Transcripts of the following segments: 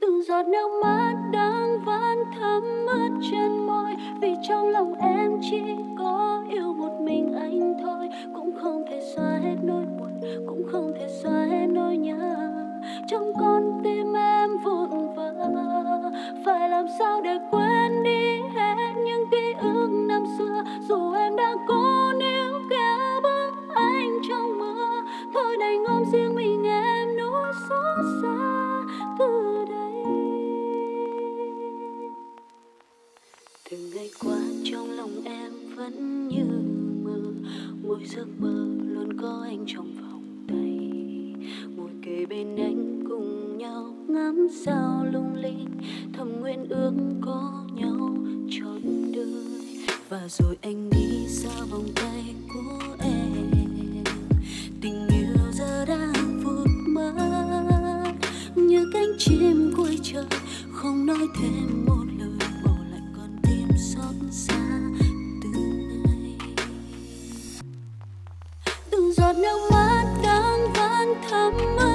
từng giọt nước mắt đang vẫn thấm mất trên môi. Vì trong lòng em chỉ có yêu một mình anh thôi. Cũng không thể xóa hết nỗi buồn, cũng không thể xóa hết nỗi nhớ. Trong con tim em vụn vỡ. Phải làm sao để quên mỗi giấc mơ luôn có anh trong vòng tay. Ngồi kề bên anh cùng nhau ngắm sao lung linh, thầm nguyện ước có nhau trọn đời. Và rồi anh đi xa vòng tay của em. Tình yêu giờ đang vụt mất như cánh chim cuối trời, không nói thêm một giọt nước mắt đang vẫn thấm mãi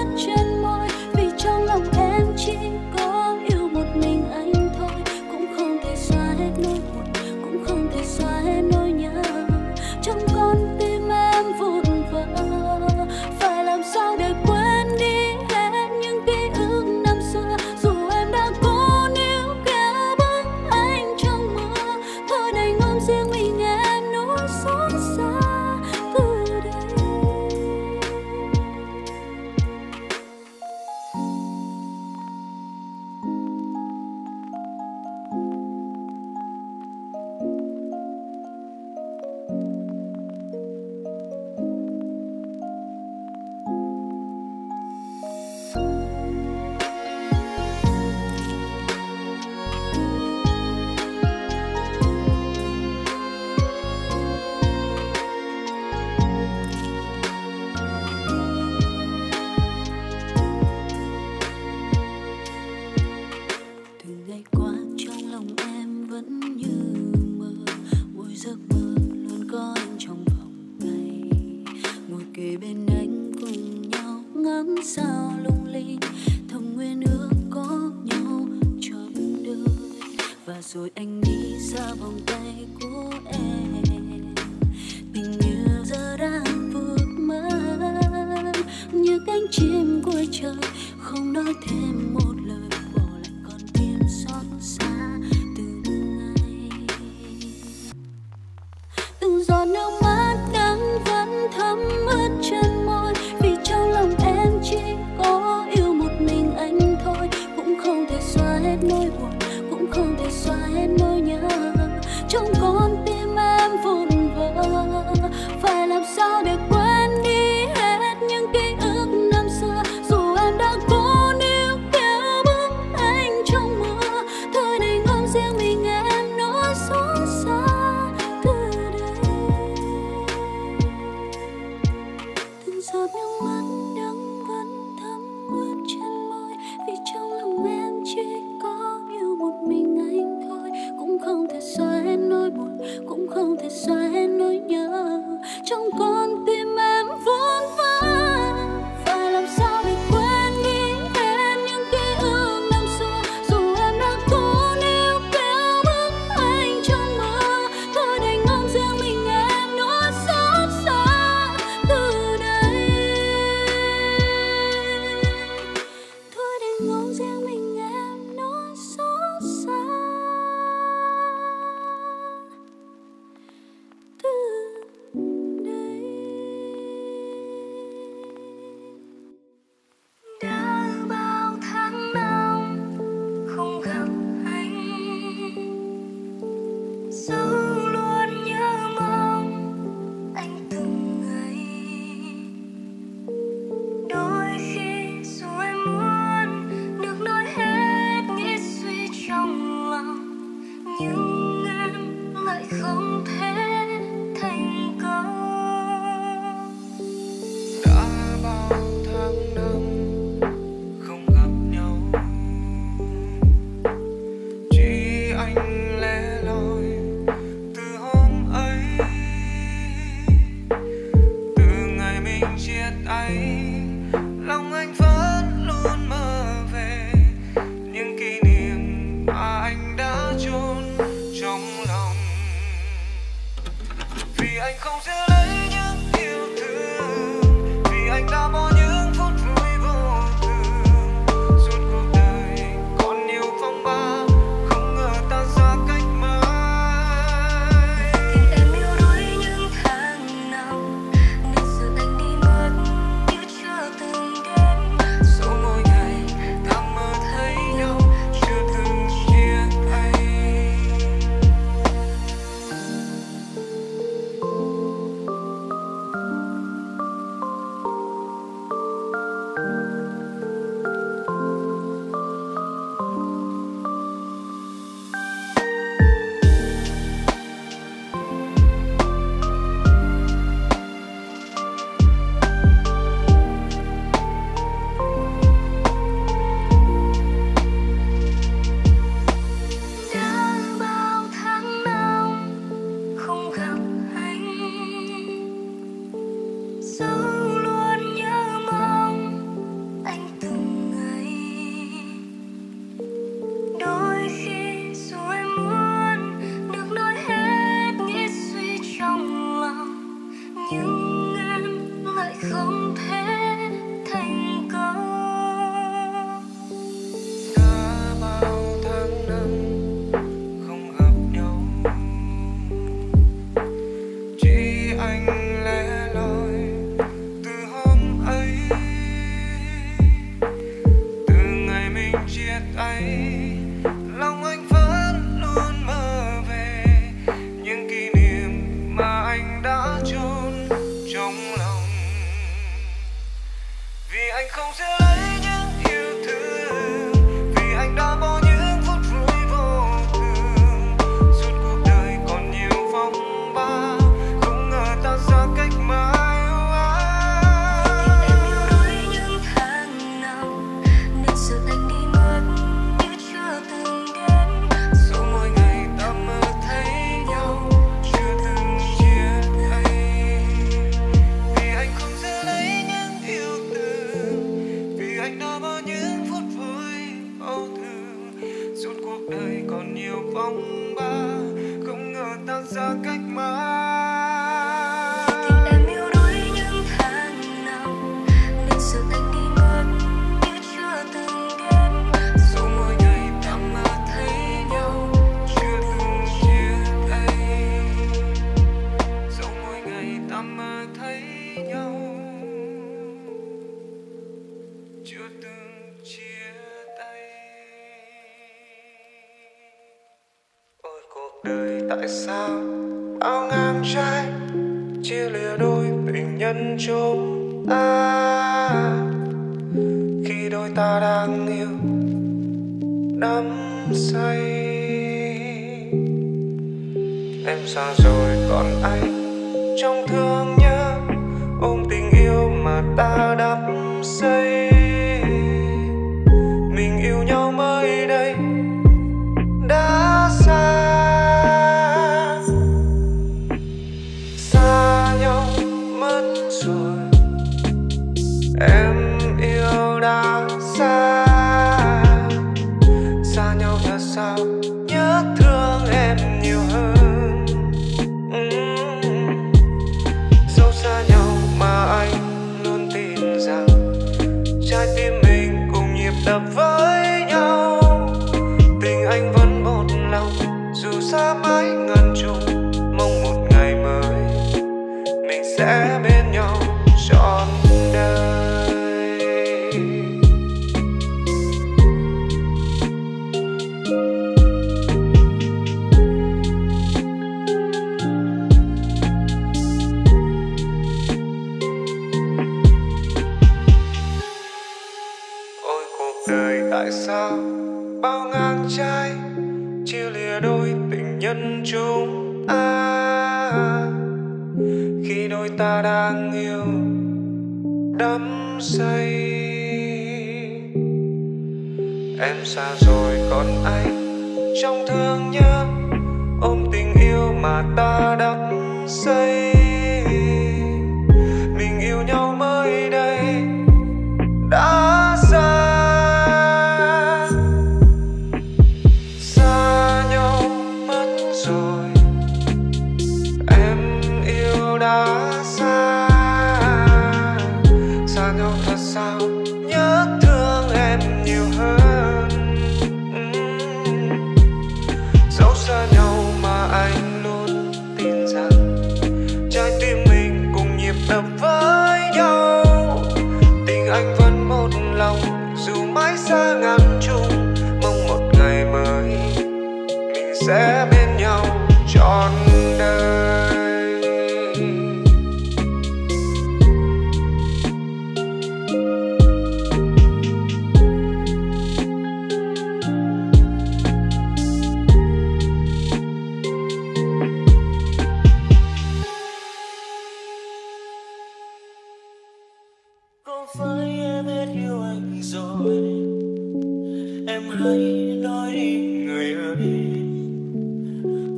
hãy nói đi người ơi.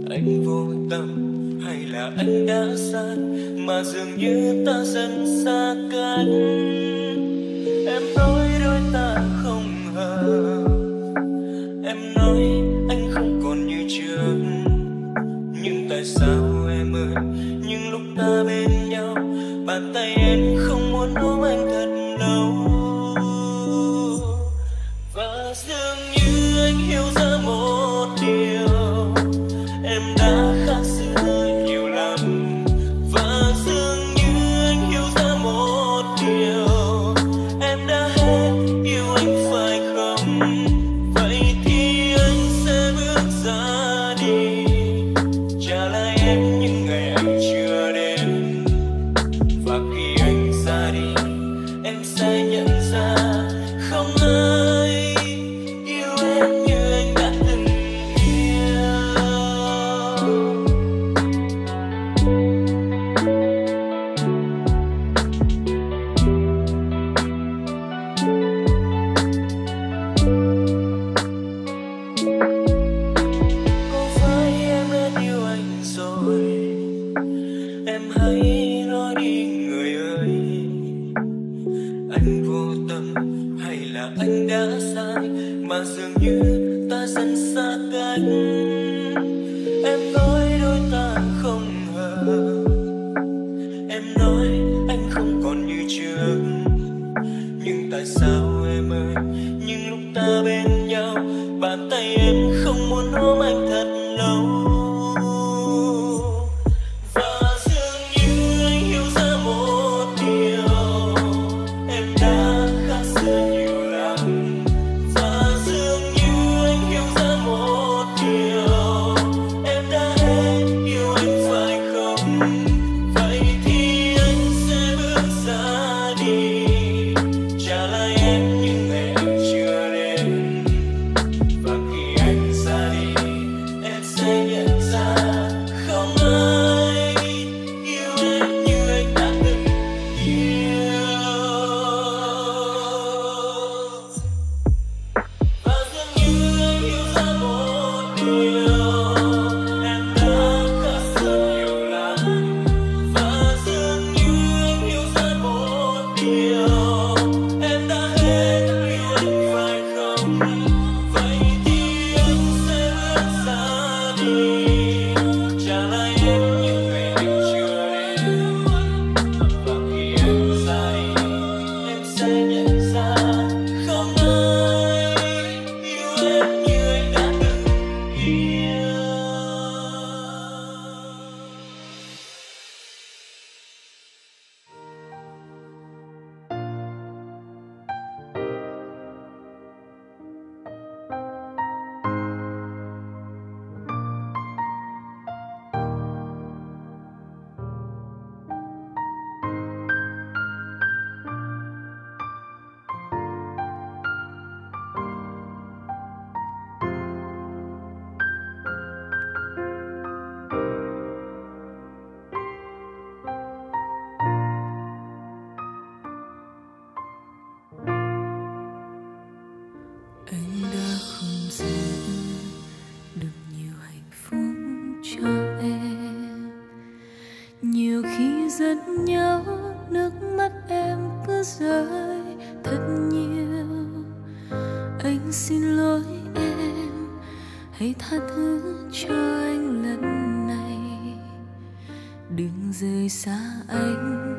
Anh vô tâm hay là anh đã xa, mà dường như ta dần xa cách. anh đã không giữ được nhiều hạnh phúc cho em. Nhiều khi rất nhớ nước mắt em cứ rơi thật nhiều. Anh xin lỗi em, hãy tha thứ cho anh lần này. Đừng rời xa anh.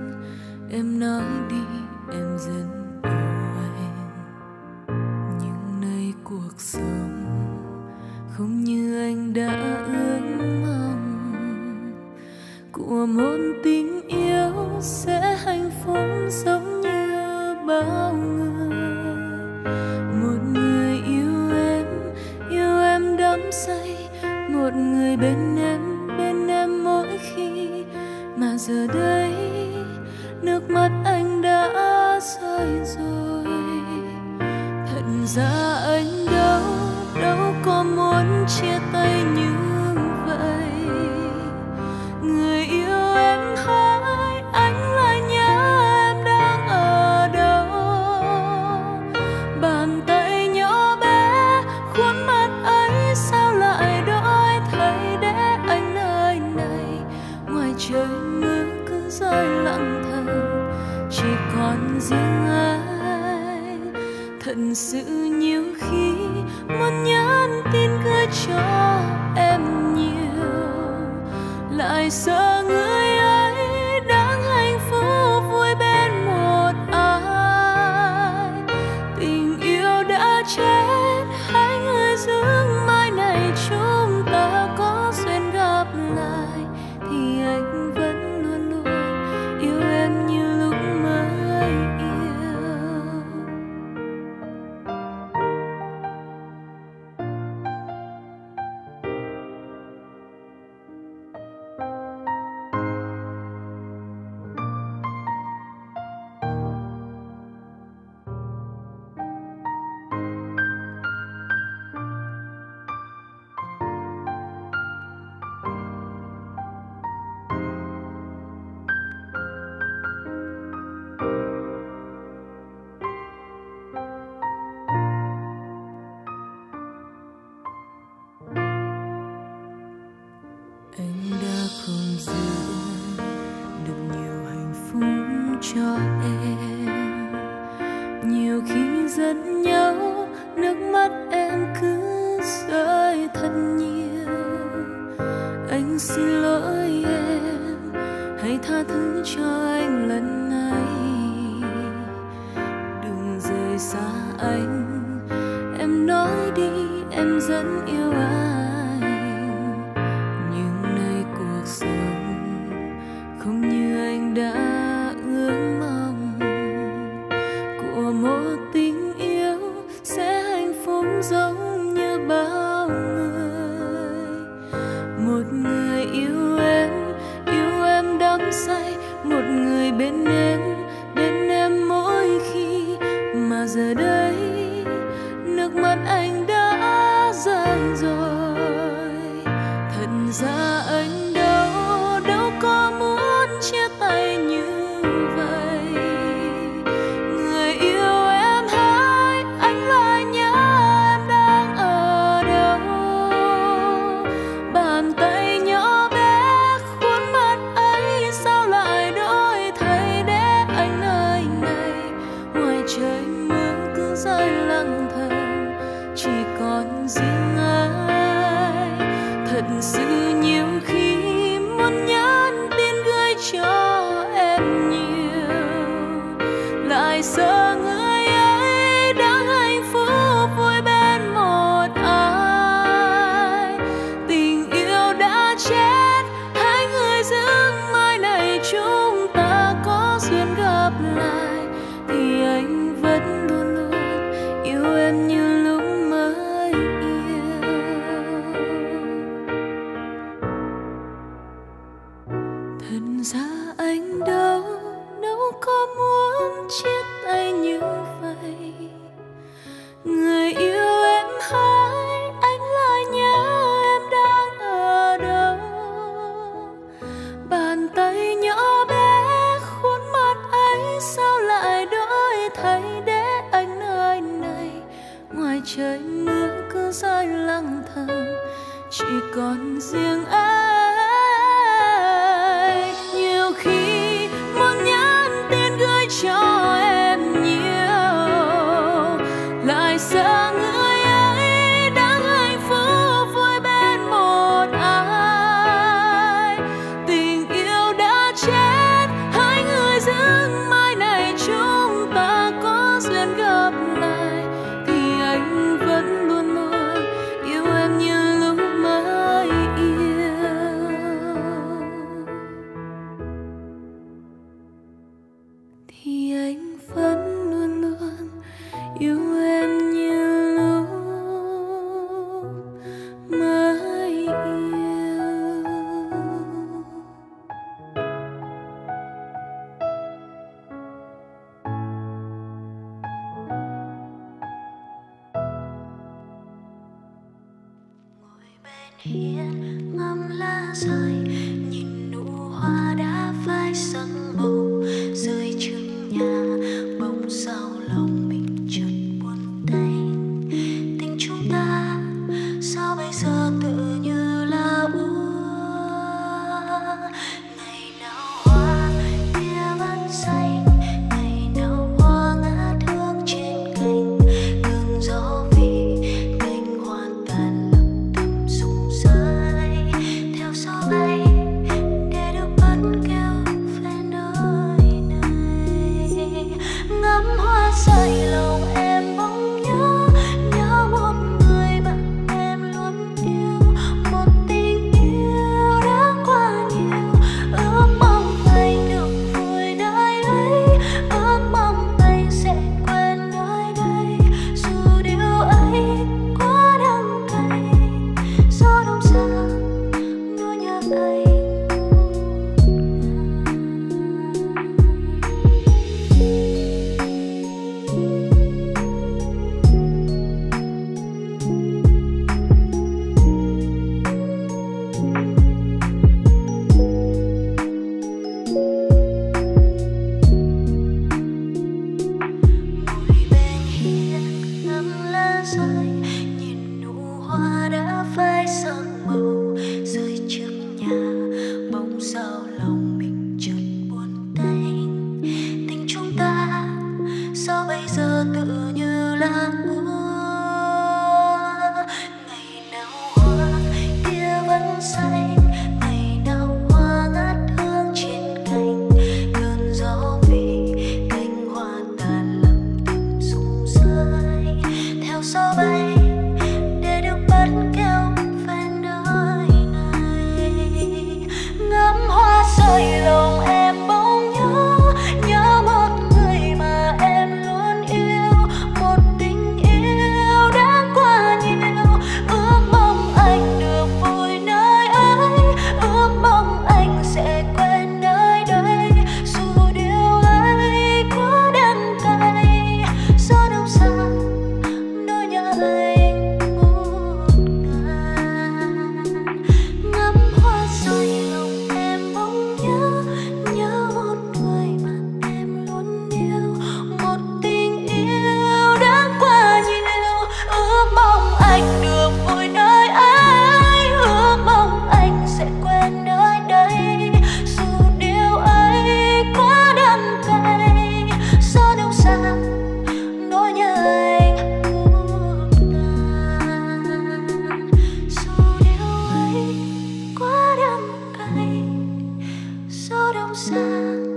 下。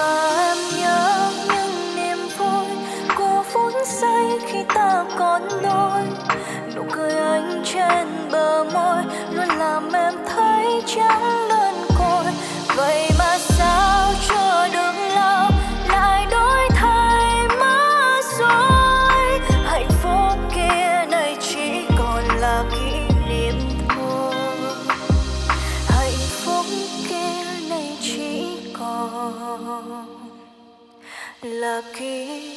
và em nhớ những niềm vui của phút giây khi ta còn đôi. Nụ cười anh trên bờ môi luôn làm em thấy trắng sakit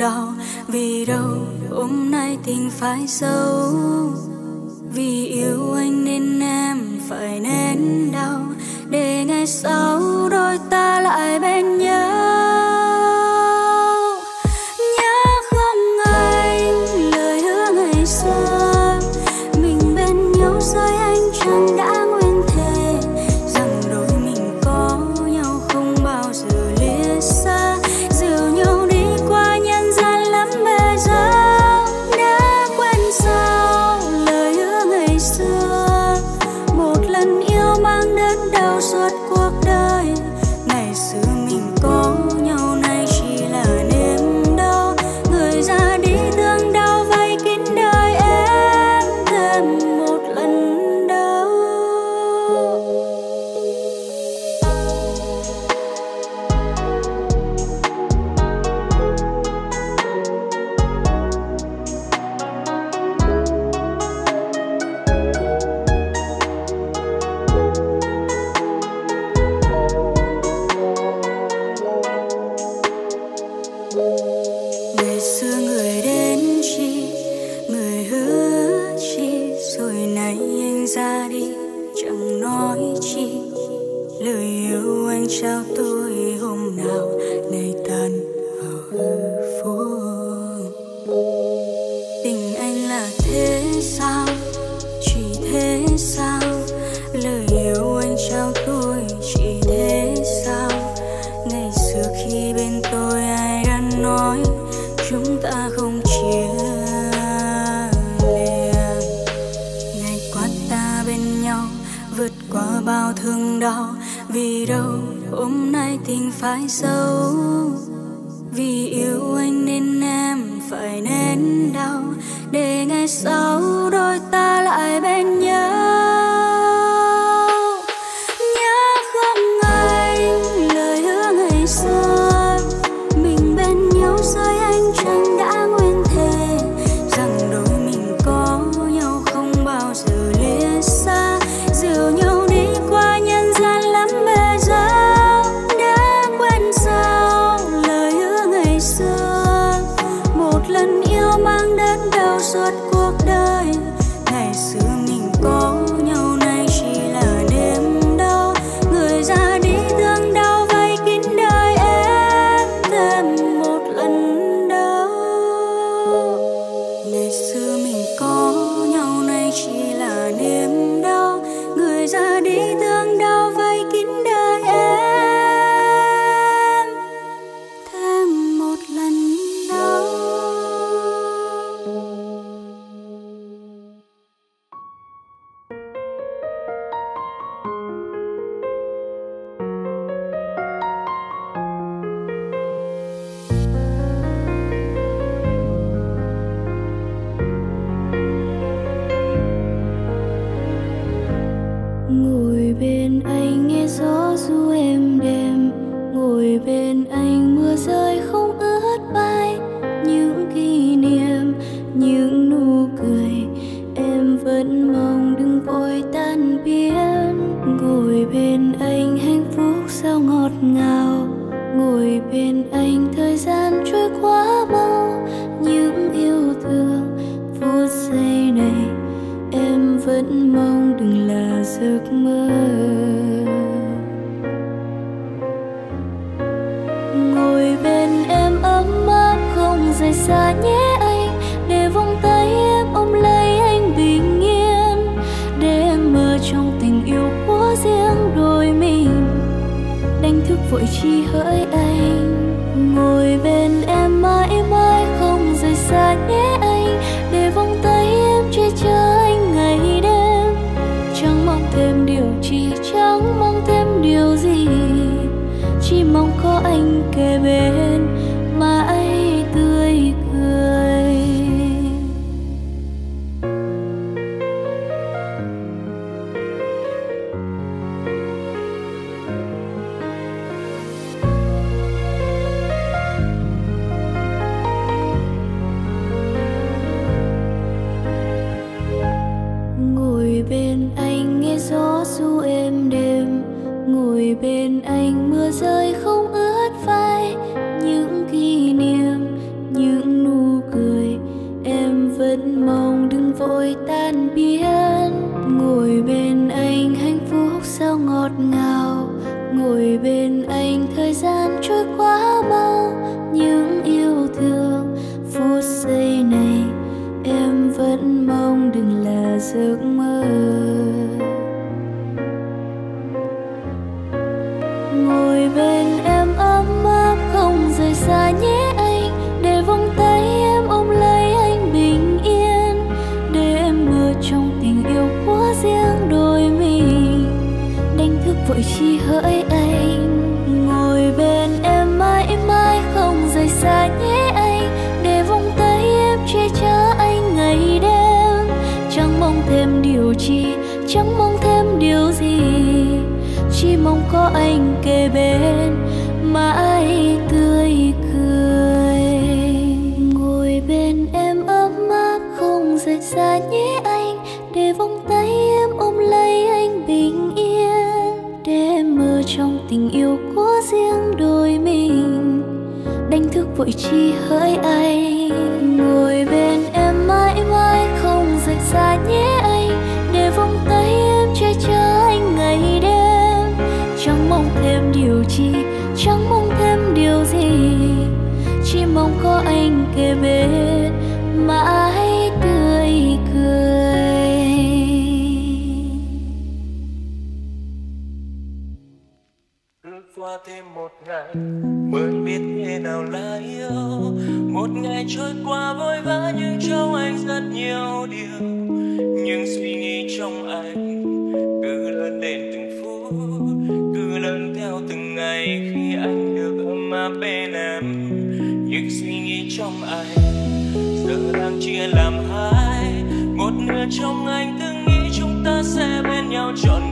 đau. Vì đâu hôm nay tình phải sâu vì yêu anh nên em phải nên đau. Để ngày sau nói, chúng ta không chia lìa. Ngày qua ta bên nhau, vượt qua bao thương đau. Vì đâu hôm nay tình phải sâu? Vì yêu anh nên em phải nên đau. Để ngày sau đôi ta lại bên nhau ước mong đừng vội tan biến. Ngồi bên anh hạnh phúc sao ngọt ngào. Ngồi bên 三年 vội chi hỡi anh? trôi qua vội vã nhưng trong anh rất nhiều điều. Những suy nghĩ trong anh cứ lớn lên từng phút, cứ lớn theo từng ngày khi anh được ấm áp bên em. Những suy nghĩ trong anh giờ đang chia làm hai. Một nửa trong anh từng nghĩ chúng ta sẽ bên nhau trọn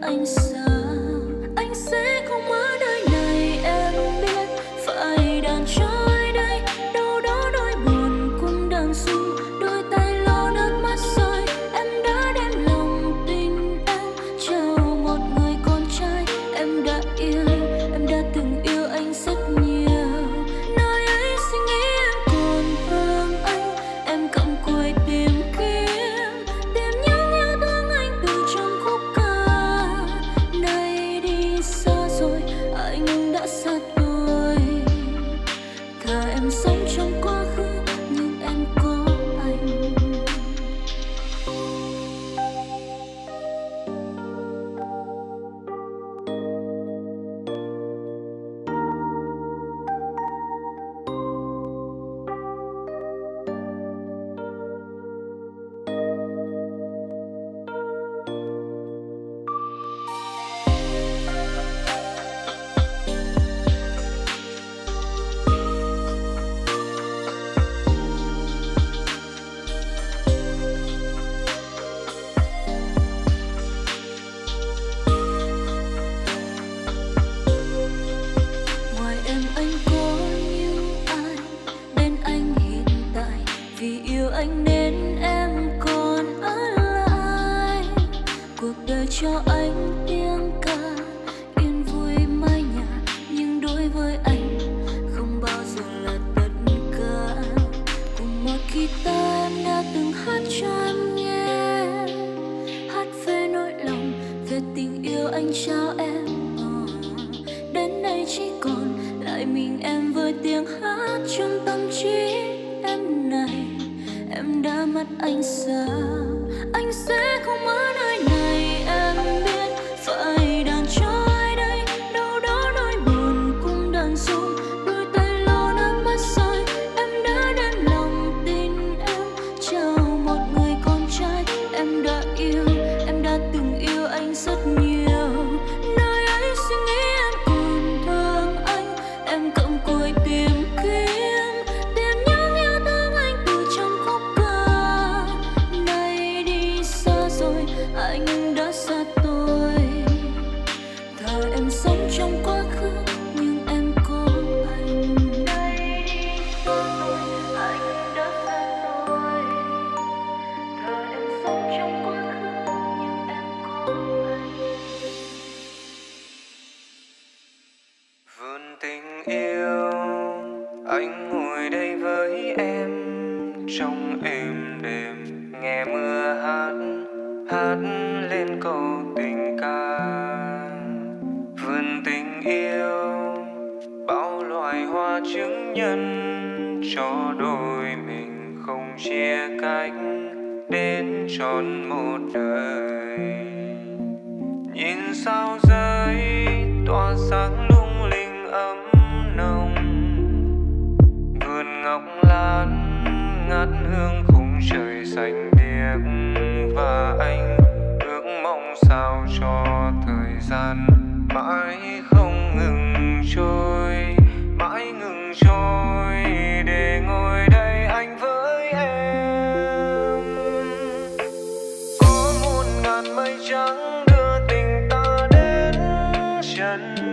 anh xa anh sẽ tìm vui tiếng hát trong tâm trí em này. Em đã mất anh sao anh sẽ không ở nơi này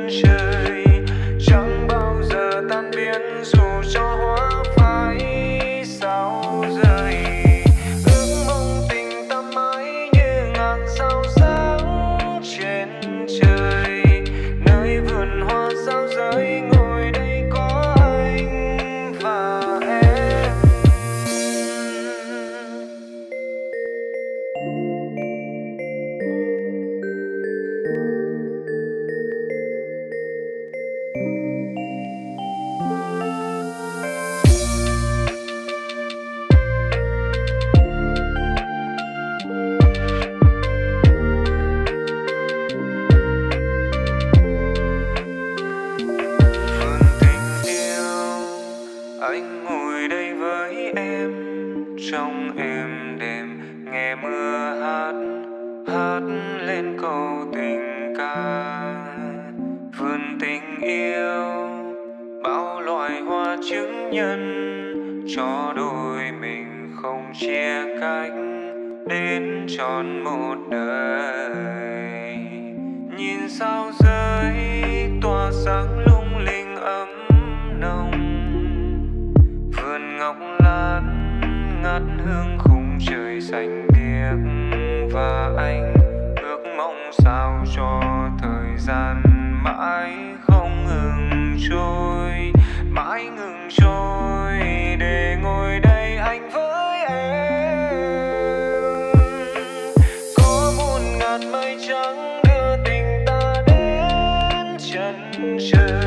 future. sure